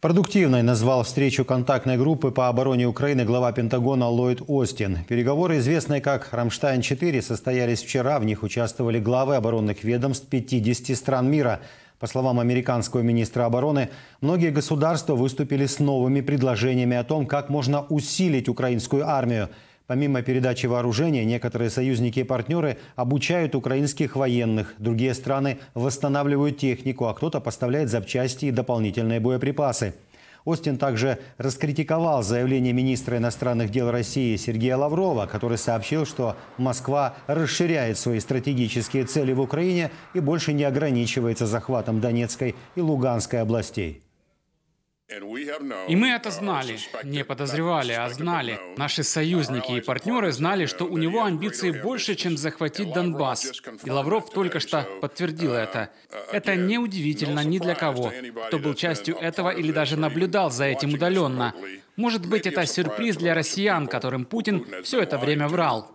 Продуктивной назвал встречу контактной группы по обороне Украины глава Пентагона Ллойд Остин. Переговоры, известные как «Рамштайн-4», состоялись вчера. В них участвовали главы оборонных ведомств 50 стран мира. По словам американского министра обороны, многие государства выступили с новыми предложениями о том, как можно усилить украинскую армию – Помимо передачи вооружения, некоторые союзники и партнеры обучают украинских военных. Другие страны восстанавливают технику, а кто-то поставляет запчасти и дополнительные боеприпасы. Остин также раскритиковал заявление министра иностранных дел России Сергея Лаврова, который сообщил, что Москва расширяет свои стратегические цели в Украине и больше не ограничивается захватом Донецкой и Луганской областей. И мы это знали, не подозревали, а знали. Наши союзники и партнеры знали, что у него амбиции больше, чем захватить Донбасс. И Лавров только что подтвердил это. Это не удивительно ни для кого, кто был частью этого или даже наблюдал за этим удаленно. Может быть, это сюрприз для россиян, которым Путин все это время врал.